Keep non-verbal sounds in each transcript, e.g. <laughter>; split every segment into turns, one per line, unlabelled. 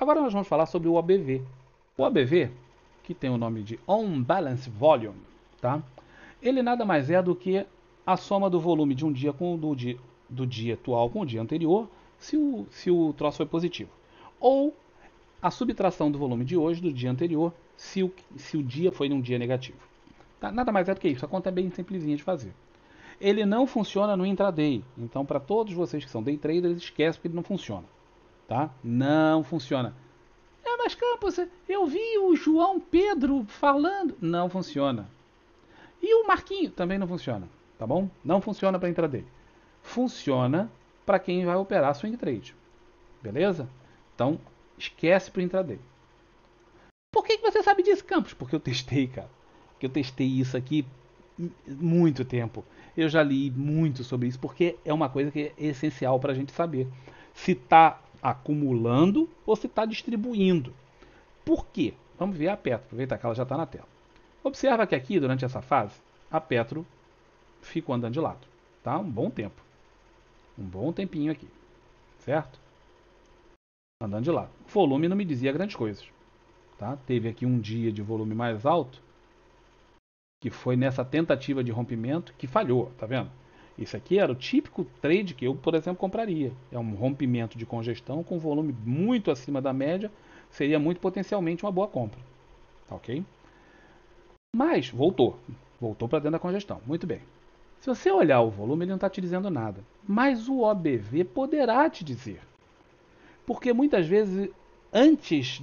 Agora nós vamos falar sobre o OBV. O OBV, que tem o nome de On Balance Volume, tá? ele nada mais é do que a soma do volume de um dia com o do dia, do dia atual com o dia anterior, se o, se o troço foi positivo. Ou a subtração do volume de hoje do dia anterior, se o, se o dia foi num dia negativo. Tá? Nada mais é do que isso, a conta é bem simplesinha de fazer. Ele não funciona no intraday, então para todos vocês que são day traders, esquece que ele não funciona. Tá? Não funciona. É, mas Campos, eu vi o João Pedro falando. Não funciona. E o Marquinho também não funciona, tá bom? Não funciona para intraday. Funciona para quem vai operar swing trade. Beleza? Então, esquece para intraday. Por que, que você sabe disso, Campos? Porque eu testei, cara. Porque eu testei isso aqui muito tempo. Eu já li muito sobre isso, porque é uma coisa que é essencial para a gente saber se está acumulando ou se está distribuindo. Por quê? Vamos ver a Petro, aproveitar que ela já está na tela. Observa que aqui, durante essa fase, a Petro ficou andando de lado. Tá? Um bom tempo. Um bom tempinho aqui. Certo? Andando de lado. O volume não me dizia grandes coisas. Tá? Teve aqui um dia de volume mais alto, que foi nessa tentativa de rompimento que falhou, tá vendo? Isso aqui era o típico trade que eu, por exemplo, compraria. É um rompimento de congestão com volume muito acima da média, seria muito potencialmente uma boa compra. Tá ok? Mas voltou. Voltou para dentro da congestão. Muito bem. Se você olhar o volume, ele não está te dizendo nada. Mas o OBV poderá te dizer. Porque muitas vezes, antes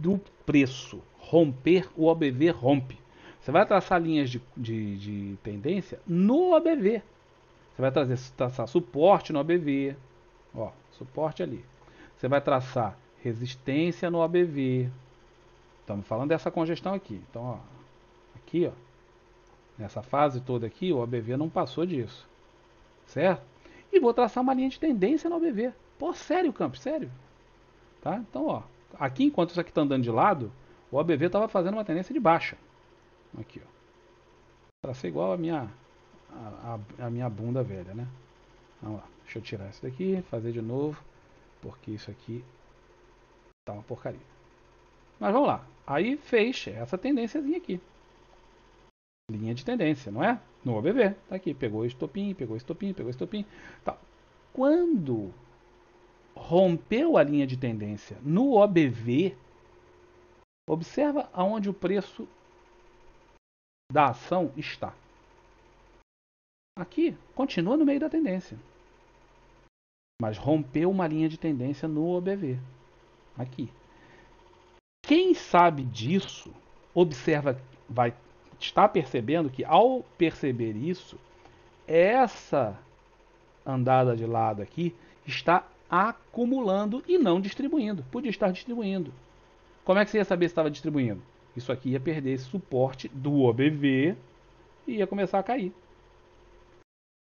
do preço romper, o OBV rompe. Você vai traçar linhas de, de, de tendência no OBV. Você vai trazer, traçar suporte no OBV. Ó, suporte ali. Você vai traçar resistência no OBV. Estamos falando dessa congestão aqui. Então, ó, aqui, ó, nessa fase toda aqui, o ABV não passou disso. Certo? E vou traçar uma linha de tendência no ABV. Pô, sério, Campos, sério. Tá? Então, ó, aqui enquanto isso aqui está andando de lado, o ABV estava fazendo uma tendência de baixa. Aqui, ó. Tracei igual a minha a, a, minha bunda velha, né? Vamos lá. Deixa eu tirar isso daqui, fazer de novo, porque isso aqui tá uma porcaria. Mas vamos lá. Aí fez essa tendênciazinha aqui linha de tendência, não é? No OBV, tá aqui, pegou estopim, pegou estopim, pegou estopim, tá. Quando rompeu a linha de tendência no OBV, observa aonde o preço da ação está. Aqui, continua no meio da tendência. Mas rompeu uma linha de tendência no OBV. Aqui. Quem sabe disso, observa, vai está percebendo que ao perceber isso, essa andada de lado aqui está acumulando e não distribuindo. Podia estar distribuindo. Como é que você ia saber se estava distribuindo? Isso aqui ia perder esse suporte do OBV e ia começar a cair.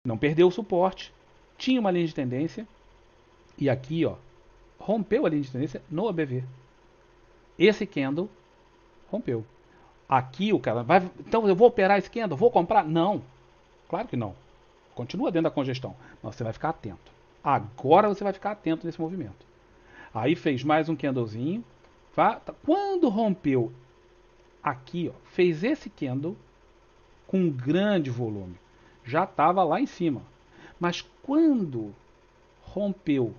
Não perdeu o suporte, tinha uma linha de tendência e aqui, ó, rompeu a linha de tendência no OBV. Esse candle rompeu. Aqui o cara vai. Então eu vou operar esse candle? Vou comprar? Não. Claro que não. Continua dentro da congestão. Mas você vai ficar atento. Agora você vai ficar atento nesse movimento. Aí fez mais um candlezinho. Tá? Quando rompeu aqui, ó, fez esse candle com grande volume. Já estava lá em cima. Mas quando rompeu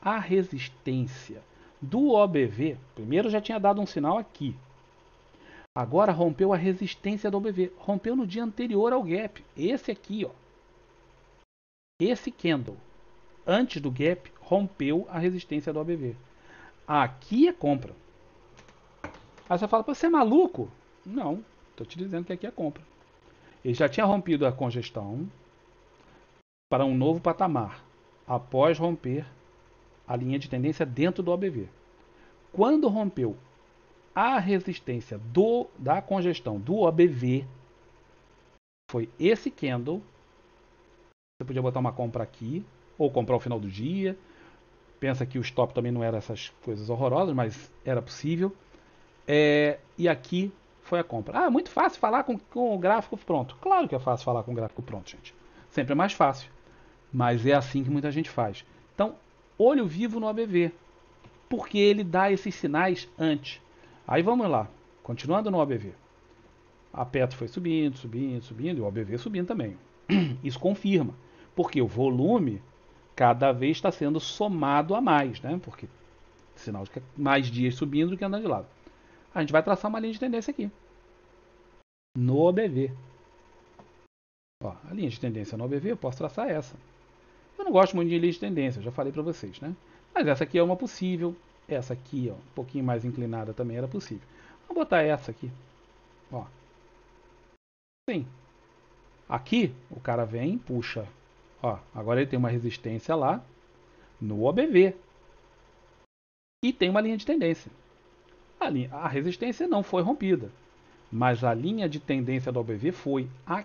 a resistência do OBV, primeiro já tinha dado um sinal aqui, Agora rompeu a resistência do OBV. Rompeu no dia anterior ao gap. Esse aqui, ó. Esse candle, antes do gap, rompeu a resistência do OBV. Aqui é compra. Aí você fala, você é maluco? Não, estou te dizendo que aqui é compra. Ele já tinha rompido a congestão para um novo patamar, após romper a linha de tendência dentro do OBV. Quando rompeu a resistência do, da congestão do OBV foi esse candle. Você podia botar uma compra aqui, ou comprar ao final do dia. Pensa que o stop também não era essas coisas horrorosas, mas era possível. É, e aqui foi a compra. Ah, muito fácil falar com, com o gráfico pronto. Claro que é fácil falar com o gráfico pronto, gente. Sempre é mais fácil. Mas é assim que muita gente faz. Então, olho vivo no ABV. porque ele dá esses sinais antes. Aí vamos lá, continuando no OBV. A Petro foi subindo, subindo, subindo, e o OBV subindo também. <clears throat> Isso confirma, porque o volume cada vez está sendo somado a mais, né? Porque sinal de que é mais dias subindo do que andando de lado. A gente vai traçar uma linha de tendência aqui. No OBV. Ó, a linha de tendência no OBV eu posso traçar essa. Eu não gosto muito de linha de tendência, já falei para vocês, né? Mas essa aqui é uma possível. Essa aqui, ó, um pouquinho mais inclinada também era possível. Vou botar essa aqui. Ó. Sim. Aqui, o cara vem, puxa. Ó, agora ele tem uma resistência lá no OBV. E tem uma linha de tendência. A, linha, a resistência não foi rompida. Mas a linha de tendência do OBV foi. A,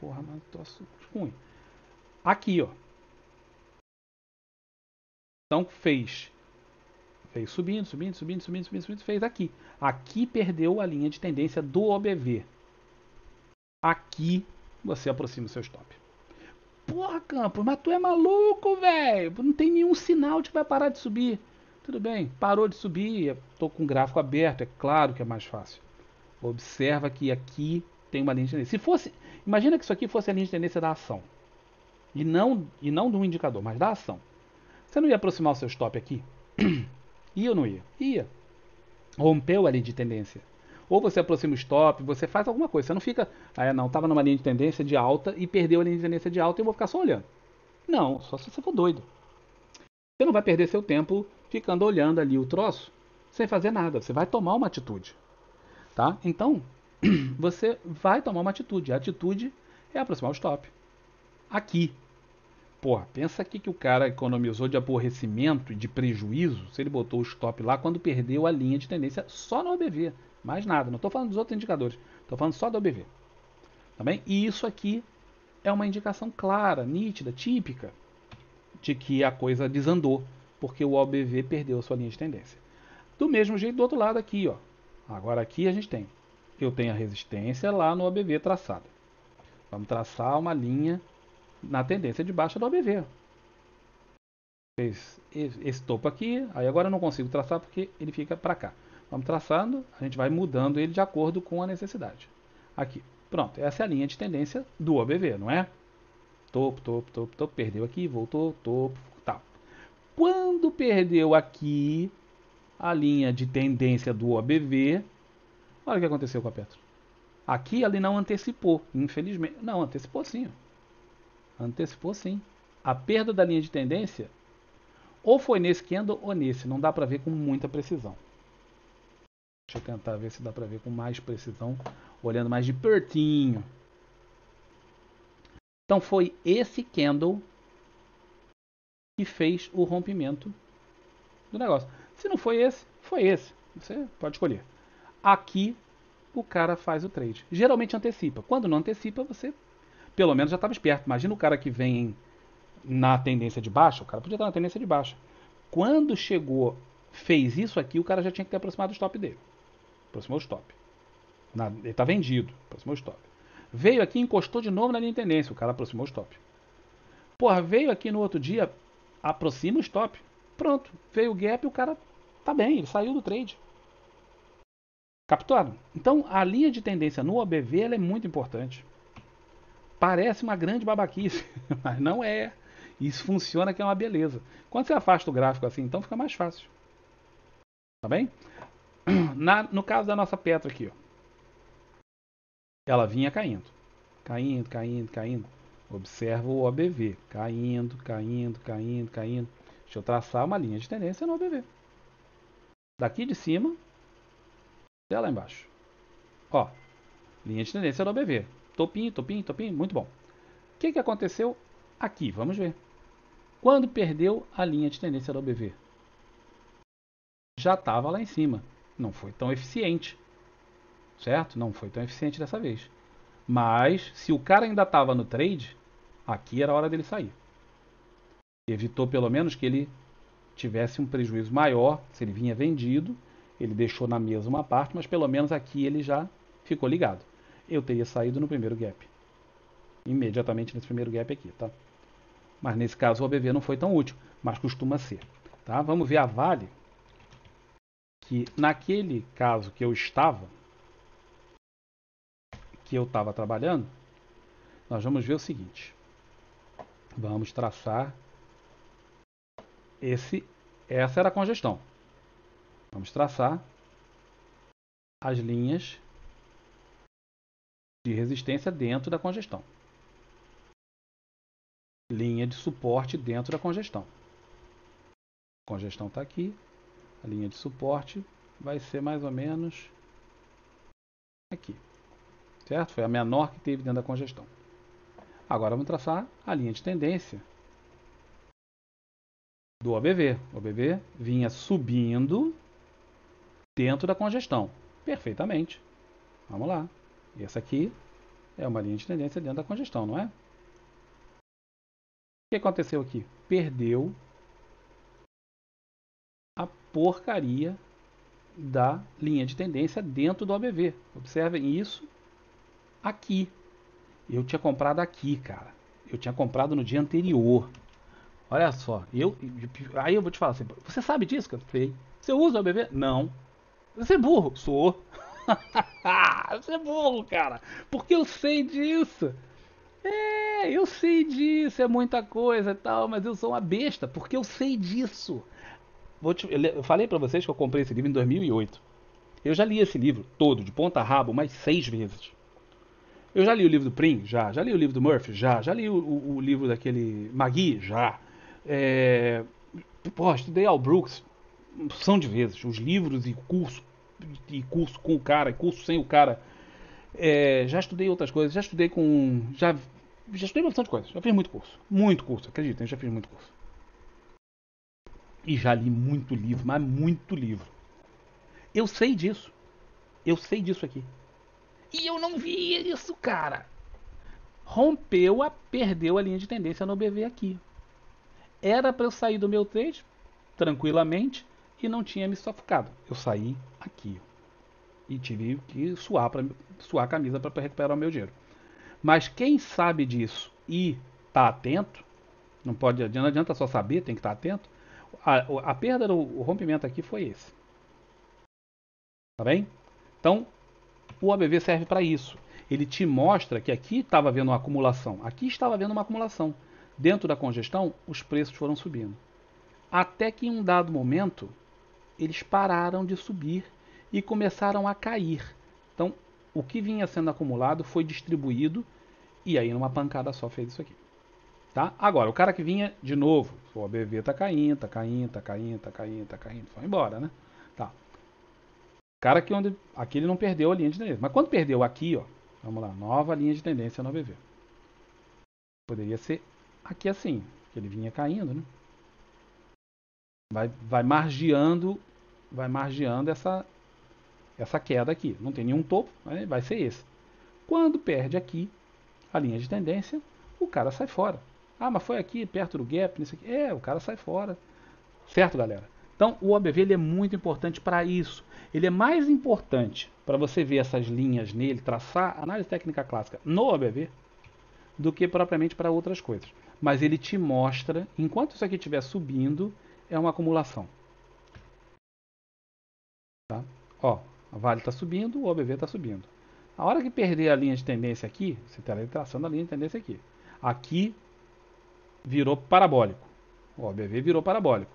porra, mas troço ruim. Aqui, ó. Então fez. Fez subindo, subindo, subindo, subindo, subindo, subindo, fez aqui. Aqui perdeu a linha de tendência do OBV. Aqui você aproxima o seu stop. Porra, Campos, mas tu é maluco, velho. Não tem nenhum sinal de que vai parar de subir. Tudo bem, parou de subir, estou com o gráfico aberto, é claro que é mais fácil. Observa que aqui tem uma linha de tendência. Se fosse, imagina que isso aqui fosse a linha de tendência da ação. E não, e não do indicador, mas da ação. Você não ia aproximar o seu stop aqui? <clears throat> ia ou não ia? Ia. Rompeu a linha de tendência. Ou você aproxima o stop, você faz alguma coisa. Você não fica, ah, não, estava numa linha de tendência de alta e perdeu a linha de tendência de alta e eu vou ficar só olhando. Não, só se você for doido. Você não vai perder seu tempo ficando olhando ali o troço sem fazer nada. Você vai tomar uma atitude. Tá? Então, <clears throat> você vai tomar uma atitude. A atitude é aproximar o stop. Aqui. Porra, pensa aqui que o cara economizou de aborrecimento e de prejuízo se ele botou o stop lá quando perdeu a linha de tendência só no OBV. Mais nada, não estou falando dos outros indicadores, estou falando só do OBV. Tá bem? E isso aqui é uma indicação clara, nítida, típica de que a coisa desandou, porque o OBV perdeu a sua linha de tendência. Do mesmo jeito do outro lado aqui, ó. Agora aqui a gente tem, eu tenho a resistência lá no OBV traçada. Vamos traçar uma linha na tendência de baixa do OBV. Fez esse topo aqui, aí agora eu não consigo traçar porque ele fica para cá. Vamos traçando, a gente vai mudando ele de acordo com a necessidade. Aqui, pronto, essa é a linha de tendência do OBV, não é? Topo, topo, topo, topo, perdeu aqui, voltou, topo, tal. Quando perdeu aqui a linha de tendência do OBV, olha o que aconteceu com a Petro. Aqui ele não antecipou, infelizmente. Não, antecipou sim. Antecipou sim. A perda da linha de tendência ou foi nesse candle ou nesse, não dá para ver com muita precisão. Deixa eu tentar ver se dá para ver com mais precisão, olhando mais de pertinho. Então foi esse candle que fez o rompimento do negócio. Se não foi esse, foi esse. Você pode escolher. Aqui o cara faz o trade. Geralmente antecipa. Quando não antecipa, você pelo menos já estava esperto. Imagina o cara que vem na tendência de baixa, o cara podia estar na tendência de baixa. Quando chegou, fez isso aqui, o cara já tinha que ter aproximado o stop dele aproximou o stop. Na, ele está vendido, aproximou o stop. Veio aqui encostou de novo na linha de tendência, o cara aproximou o stop. Porra, veio aqui no outro dia, aproxima o stop. Pronto, veio o gap e o cara tá bem, ele saiu do trade. Captado? Então a linha de tendência no OBV é muito importante. Parece uma grande babaquice, <laughs> mas não é. Isso funciona que é uma beleza. Quando você afasta o gráfico assim, então fica mais fácil. Tá bem? <clears throat> Na, no caso da nossa Petra aqui, ó, ela vinha caindo, caindo, caindo, caindo. Observa o OBV, caindo, caindo, caindo, caindo. Deixa eu traçar uma linha de tendência no OBV. Daqui de cima até lá embaixo. Ó, linha de tendência no OBV. Topinho, topinho, topinho, muito bom. O que, que aconteceu aqui? Vamos ver. Quando perdeu a linha de tendência do OBV? Já estava lá em cima não foi tão eficiente. Certo? Não foi tão eficiente dessa vez. Mas, se o cara ainda estava no trade, aqui era a hora dele sair. Evitou pelo menos que ele tivesse um prejuízo maior. Se ele vinha vendido, ele deixou na mesa uma parte, mas pelo menos aqui ele já ficou ligado. Eu teria saído no primeiro gap. Imediatamente nesse primeiro gap aqui, tá? Mas nesse caso o OBV não foi tão útil, mas costuma ser. Tá? Vamos ver a Vale que naquele caso que eu estava, que eu estava trabalhando, nós vamos ver o seguinte. Vamos traçar esse, essa era a congestão. Vamos traçar as linhas de resistência dentro da congestão. Linha de suporte dentro da congestão. A congestão está aqui. A linha de suporte vai ser mais ou menos aqui. Certo? Foi a menor que teve dentro da congestão. Agora vamos traçar a linha de tendência do OBV. O OBV vinha subindo dentro da congestão. Perfeitamente. Vamos lá. Essa aqui é uma linha de tendência dentro da congestão, não é? O que aconteceu aqui? Perdeu a porcaria da linha de tendência dentro do OBV. Observem isso aqui. Eu tinha comprado aqui, cara. Eu tinha comprado no dia anterior. Olha só. Eu, aí eu vou te falar assim. Você sabe disso, cara? Sei. Você usa o OBV? Não. Você é burro? Sou. <laughs> Você é burro, cara. Porque eu sei disso. É, eu sei disso, é muita coisa e tal, mas eu sou uma besta, porque eu sei disso. Te, eu falei para vocês que eu comprei esse livro em 2008. Eu já li esse livro todo, de ponta a rabo, mais seis vezes. Eu já li o livro do Prim? Já. Já li o livro do Murphy? Já. Já li o, o, o livro daquele Magui? Já. É... Pô, estudei Al Brooks são de vezes. Os livros e curso, e curso com o cara, e curso sem o cara. É, já estudei outras coisas, já estudei com. Já, já estudei bastante coisa, já fiz muito curso. Muito curso, acreditem, já fiz muito curso. E já li muito livro, mas muito livro. Eu sei disso. Eu sei disso aqui. E eu não vi isso, cara. Rompeu, a, perdeu a linha de tendência no BV aqui. Era para eu sair do meu trade tranquilamente e não tinha me sufocado. Eu saí aqui e tive que suar, pra, suar a camisa para recuperar o meu dinheiro. Mas quem sabe disso e está atento, não pode não adianta só saber, tem que estar tá atento. A, a perda do o rompimento aqui foi esse. Tá bem? Então, o ABV serve para isso. Ele te mostra que aqui estava havendo uma acumulação, aqui estava havendo uma acumulação. Dentro da congestão, os preços foram subindo. Até que em um dado momento, eles pararam de subir e começaram a cair. Então, o que vinha sendo acumulado foi distribuído e aí numa pancada só fez isso aqui. Tá? Agora, o cara que vinha de novo, o ABV está caindo, está caindo, está caindo, está caindo, está caindo, foi embora, né? Tá. Cara que onde aqui ele não perdeu a linha de tendência, mas quando perdeu aqui, ó, vamos lá, nova linha de tendência no ABV. Poderia ser aqui assim, que ele vinha caindo, né? Vai, vai margeando, vai margeando essa, essa queda aqui. Não tem nenhum topo, né? vai ser esse. Quando perde aqui a linha de tendência, o cara sai fora. Ah, mas foi aqui perto do gap, nisso aqui. É, o cara sai fora. Certo, galera? Então, o OBV ele é muito importante para isso. Ele é mais importante para você ver essas linhas nele, traçar análise técnica clássica no OBV, do que propriamente para outras coisas. Mas ele te mostra, enquanto isso aqui estiver subindo, é uma acumulação. Tá? Ó, a Vale está subindo, o OBV está subindo. A hora que perder a linha de tendência aqui, você está traçando a linha de tendência aqui. Aqui virou parabólico. O OBV virou parabólico.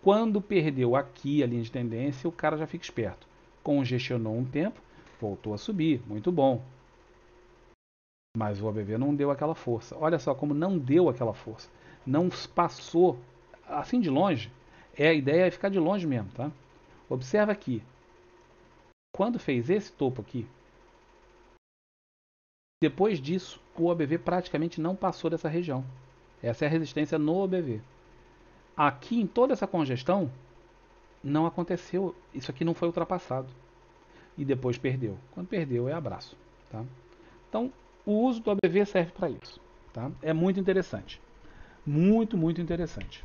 Quando perdeu aqui a linha de tendência, o cara já fica esperto. Congestionou um tempo, voltou a subir. Muito bom. Mas o OBV não deu aquela força. Olha só como não deu aquela força. Não passou assim de longe, é a ideia é ficar de longe mesmo, tá? Observa aqui. Quando fez esse topo aqui, depois disso, o OBV praticamente não passou dessa região. Essa é a resistência no OBV. Aqui em toda essa congestão, não aconteceu, isso aqui não foi ultrapassado. E depois perdeu. Quando perdeu, é abraço. Tá? Então, o uso do OBV serve para isso. Tá? É muito interessante. Muito, muito interessante.